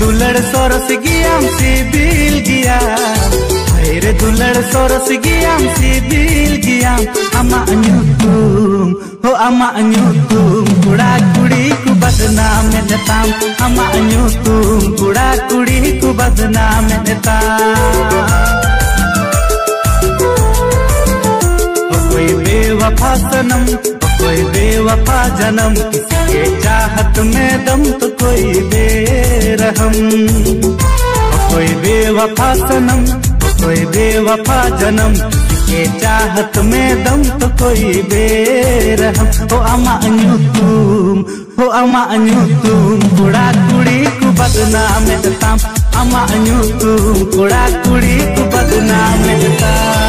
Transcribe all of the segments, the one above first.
दुलड़ सरस गियाम सी बिल गियाम हाय रे दुलड़ सरस गियाम सी बिल गियाम अमा अनुतुम हो अमा अनुतुम कुड़ा कुड़ी को बदनाम में नेता अमा अनुतुम कुड़ा कुड़ी कु बदनाम में नेता सनम कोई बेवफा जनम। के चाहत में दम तो कोई बे बेरहम कोई बेवफा सनम, कोई बेवफा जन्म के चाहत में दम तो कोई बेरहम। हो अमा अन्यू तुम हो अमा अन्यू तुम कुड़ा कुड़ी को बदनाम ताम। अमा अन्यू तुम कुड़ा कुड़ी को बदनाम ताम।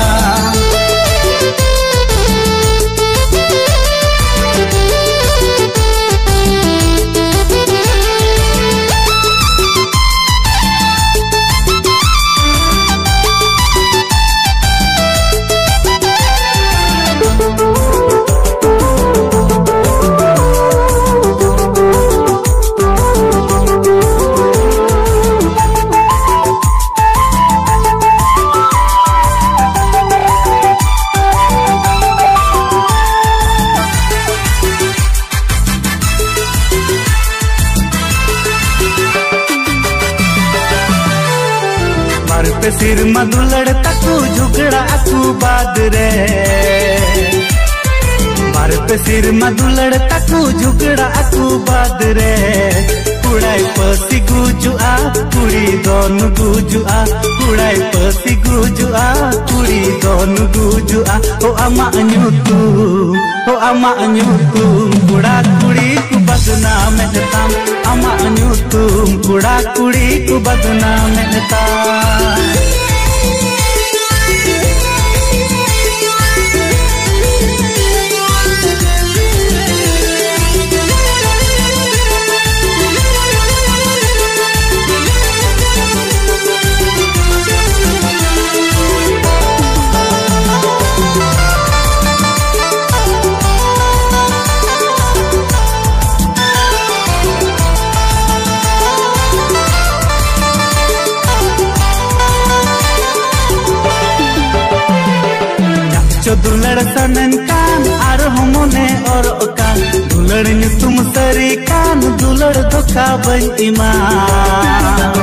सिर मधुलड़ तकू झुगड़ा अकू बाद रे। मार पे सिर मधुलड़ तकू झुगड़ा अकू बाद रे। कुड़ाई पसी गुजुआ कुड़ी दोन गुजुआ कुड़ाई पसी गुजुआ कुड़ी दोन गुजुआ ओ अमा अन्यू तू, ओ अमा अन्यू तू कुड़ा कुड़ी बदनाम मेहता कुड़ा कुड़ी को बदनाम ताम जो दुलड़ सनन कान, आर हमने और कान दुलड़ तुम सरी कान दुलड़ धोखा बन ईमान।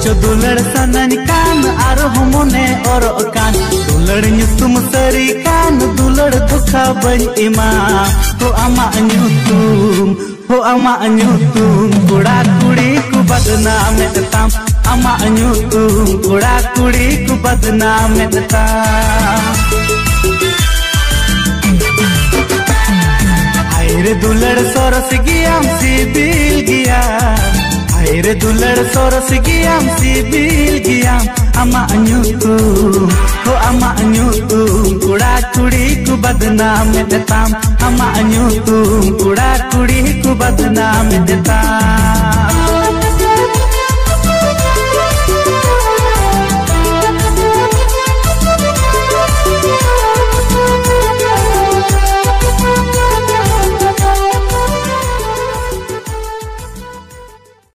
जो दुलड़ सनन कान, आर हमने और कान दुलड़ तुम सरी कान दुलड़ धोखा बन ईमान। तो अमा अन्यू तुम, हो अमा तुम। कुड़ा कुड़ी को बदनाम ताम अमा तुम कुड़ा कुड़ी को बदनाम ताम सोरस गियाम सिबिल गिया रे दुलड़ सोरस गियाम सिबिल गियाम अमा अन्यू तू हो अमा अन्यू तू कुड़ा कुड़ी को बदनाम देताम अमा अन्यू तू कुड़ा कुड़ी को बदनाम देताम